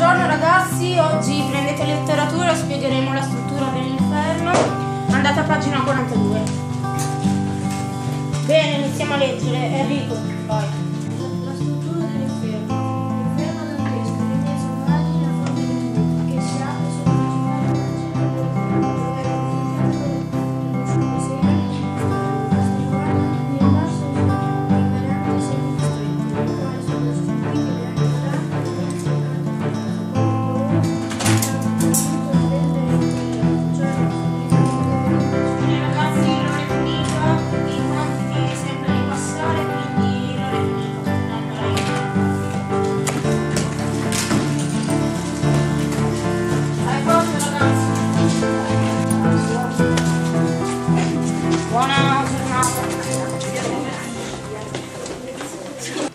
Buongiorno ragazzi, oggi prendete letteratura, spiegheremo la struttura dell'inferno. Andate a pagina 42. Bene, iniziamo a leggere. Enrico, vai.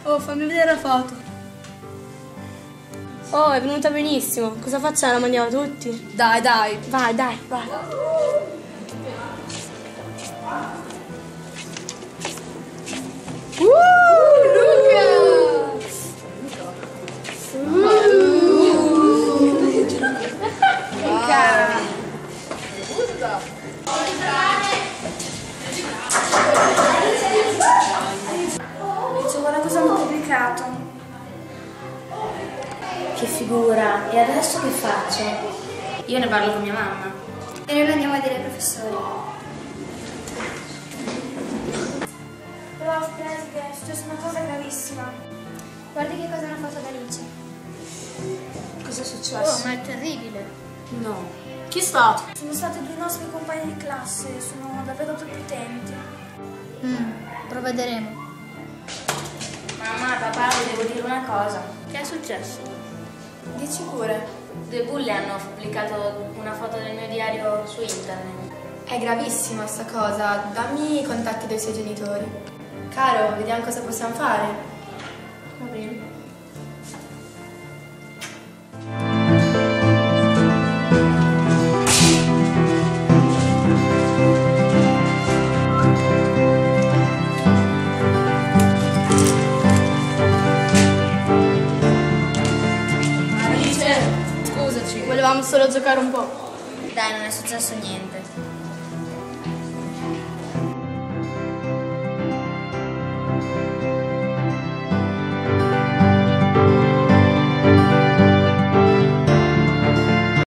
Oh, fammi vedere la foto. Oh, è venuta benissimo. Cosa facciamo? La mangiamo tutti? Dai, dai. Vai, dai, vai. Dice, guarda cosa hanno pubblicato. Che figura, e adesso che faccio? Io ne parlo con mia mamma. E noi lo andiamo a dire ai professori. Però, preside, è successa una cosa gravissima. Guardi che cosa hanno fatto ad Alice. Cosa è successo? Oh, ma è terribile. No. Chi è stato? Sono stati due nostri compagni di classe, sono davvero prepotenti. Mm, provvederemo. Mamma, papà, vi devo dire una cosa. Che è successo? Dici pure. Due bulle hanno pubblicato una foto del mio diario su internet. È gravissima sta cosa, dammi i contatti dei suoi genitori. Caro, vediamo cosa possiamo fare. Va bene. Solo giocare un po'. Dai, non è successo niente.